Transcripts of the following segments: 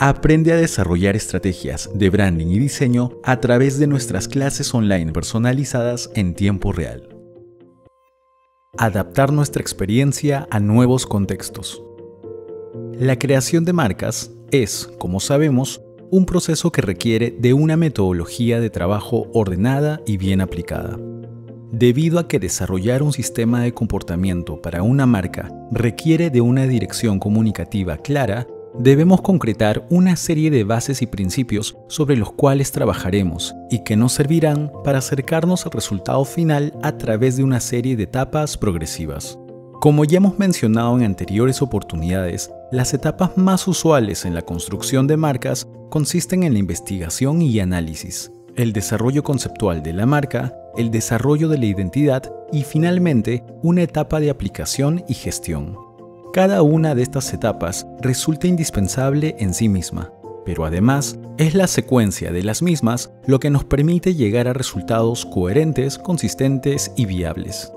Aprende a desarrollar estrategias de branding y diseño a través de nuestras clases online personalizadas en tiempo real. Adaptar nuestra experiencia a nuevos contextos. La creación de marcas es, como sabemos, un proceso que requiere de una metodología de trabajo ordenada y bien aplicada. Debido a que desarrollar un sistema de comportamiento para una marca requiere de una dirección comunicativa clara, debemos concretar una serie de bases y principios sobre los cuales trabajaremos y que nos servirán para acercarnos al resultado final a través de una serie de etapas progresivas. Como ya hemos mencionado en anteriores oportunidades, las etapas más usuales en la construcción de marcas consisten en la investigación y análisis, el desarrollo conceptual de la marca, el desarrollo de la identidad y finalmente una etapa de aplicación y gestión. Cada una de estas etapas resulta indispensable en sí misma, pero además es la secuencia de las mismas lo que nos permite llegar a resultados coherentes, consistentes y viables.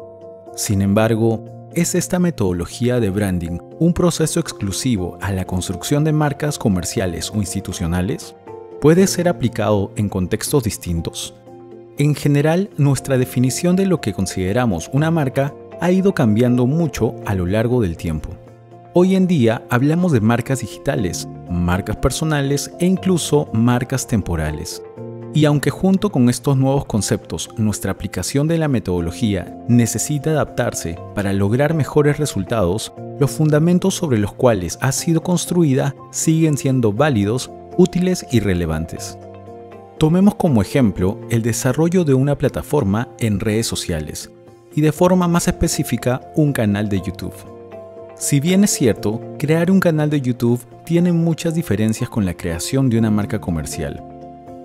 Sin embargo, ¿es esta metodología de branding un proceso exclusivo a la construcción de marcas comerciales o institucionales? ¿Puede ser aplicado en contextos distintos? En general, nuestra definición de lo que consideramos una marca ha ido cambiando mucho a lo largo del tiempo. Hoy en día hablamos de marcas digitales, marcas personales e incluso marcas temporales. Y aunque junto con estos nuevos conceptos nuestra aplicación de la metodología necesita adaptarse para lograr mejores resultados, los fundamentos sobre los cuales ha sido construida siguen siendo válidos, útiles y relevantes. Tomemos como ejemplo el desarrollo de una plataforma en redes sociales, y de forma más específica un canal de YouTube. Si bien es cierto, crear un canal de YouTube tiene muchas diferencias con la creación de una marca comercial.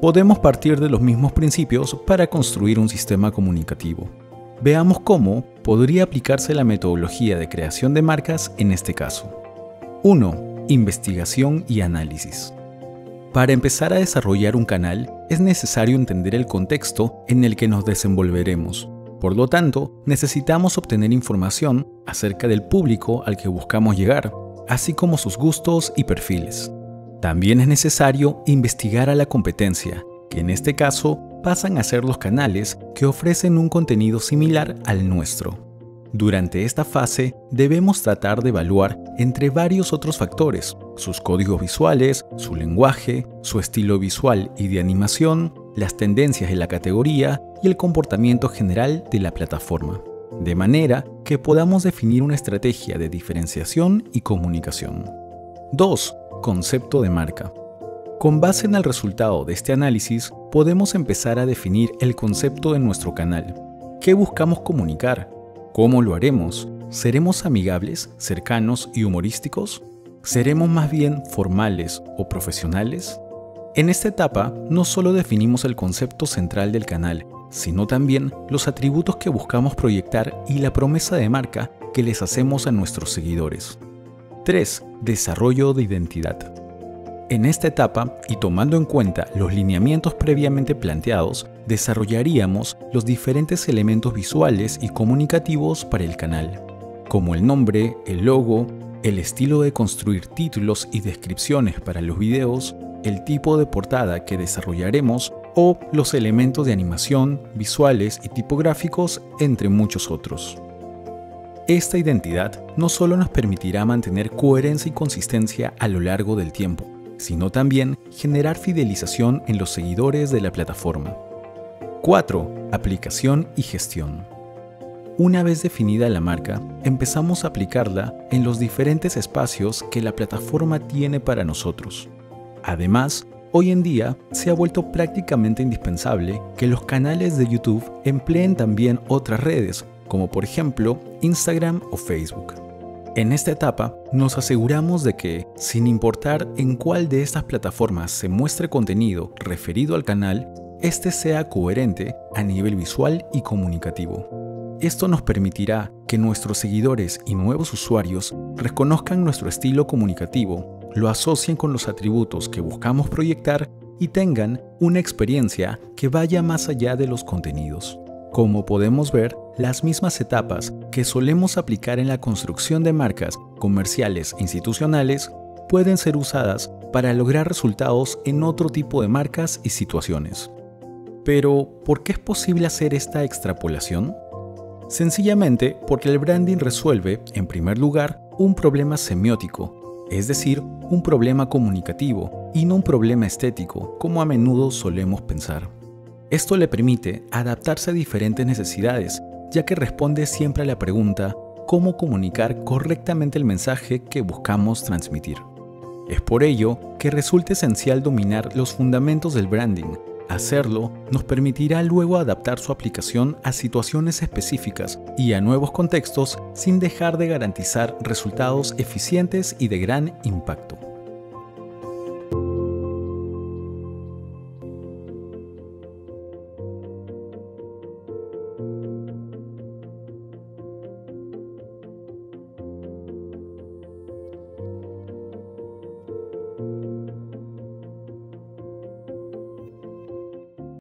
Podemos partir de los mismos principios para construir un sistema comunicativo. Veamos cómo podría aplicarse la metodología de creación de marcas en este caso. 1. Investigación y análisis. Para empezar a desarrollar un canal es necesario entender el contexto en el que nos desenvolveremos por lo tanto, necesitamos obtener información acerca del público al que buscamos llegar, así como sus gustos y perfiles. También es necesario investigar a la competencia, que en este caso pasan a ser los canales que ofrecen un contenido similar al nuestro. Durante esta fase debemos tratar de evaluar entre varios otros factores, sus códigos visuales, su lenguaje, su estilo visual y de animación, las tendencias de la categoría y el comportamiento general de la plataforma, de manera que podamos definir una estrategia de diferenciación y comunicación. 2. Concepto de marca. Con base en el resultado de este análisis, podemos empezar a definir el concepto de nuestro canal. ¿Qué buscamos comunicar? ¿Cómo lo haremos? ¿Seremos amigables, cercanos y humorísticos? ¿Seremos más bien formales o profesionales? En esta etapa no solo definimos el concepto central del canal, sino también los atributos que buscamos proyectar y la promesa de marca que les hacemos a nuestros seguidores. 3. Desarrollo de identidad. En esta etapa, y tomando en cuenta los lineamientos previamente planteados, desarrollaríamos los diferentes elementos visuales y comunicativos para el canal, como el nombre, el logo, el estilo de construir títulos y descripciones para los videos, el tipo de portada que desarrollaremos o los elementos de animación, visuales y tipográficos, entre muchos otros. Esta identidad no solo nos permitirá mantener coherencia y consistencia a lo largo del tiempo, sino también generar fidelización en los seguidores de la plataforma. 4. Aplicación y gestión. Una vez definida la marca, empezamos a aplicarla en los diferentes espacios que la plataforma tiene para nosotros. Además, hoy en día se ha vuelto prácticamente indispensable que los canales de YouTube empleen también otras redes, como por ejemplo Instagram o Facebook. En esta etapa nos aseguramos de que, sin importar en cuál de estas plataformas se muestre contenido referido al canal, este sea coherente a nivel visual y comunicativo. Esto nos permitirá que nuestros seguidores y nuevos usuarios reconozcan nuestro estilo comunicativo lo asocien con los atributos que buscamos proyectar y tengan una experiencia que vaya más allá de los contenidos. Como podemos ver, las mismas etapas que solemos aplicar en la construcción de marcas comerciales e institucionales pueden ser usadas para lograr resultados en otro tipo de marcas y situaciones. Pero, ¿por qué es posible hacer esta extrapolación? Sencillamente porque el branding resuelve, en primer lugar, un problema semiótico, es decir, un problema comunicativo y no un problema estético, como a menudo solemos pensar. Esto le permite adaptarse a diferentes necesidades, ya que responde siempre a la pregunta cómo comunicar correctamente el mensaje que buscamos transmitir. Es por ello que resulta esencial dominar los fundamentos del branding. Hacerlo nos permitirá luego adaptar su aplicación a situaciones específicas y a nuevos contextos sin dejar de garantizar resultados eficientes y de gran impacto.